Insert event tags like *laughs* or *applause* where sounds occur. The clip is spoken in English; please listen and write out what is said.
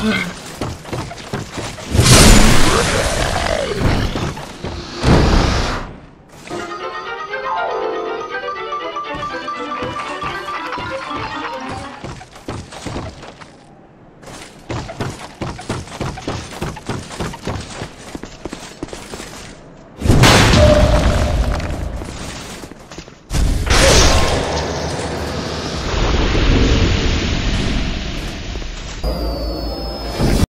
Ugh. *laughs*